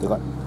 でかい。